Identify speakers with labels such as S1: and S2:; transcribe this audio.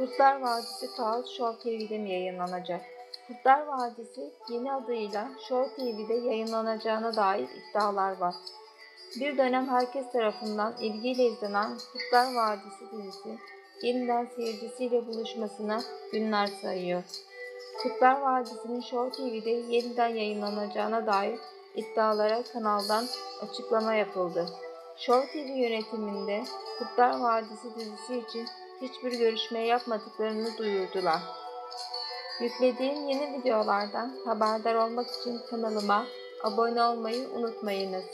S1: Kurtlar Vadisi Kaos Show TV'de mi yayınlanacak? Kurtlar Vadisi yeni adıyla Show TV'de yayınlanacağına dair iddialar var. Bir dönem herkes tarafından ilgiyle izlenen Kurtlar Vadisi dizisi yeniden seyircisiyle buluşmasına günler sayıyor. Kurtlar Vadisi'nin Show TV'de yeniden yayınlanacağına dair iddialara kanaldan açıklama yapıldı. Show TV yönetiminde Kurtlar Vadisi dizisi için hiçbir görüşme yapmadıklarını duyurdular. Yüklediğim yeni videolardan haberdar olmak için kanalıma abone olmayı unutmayınız.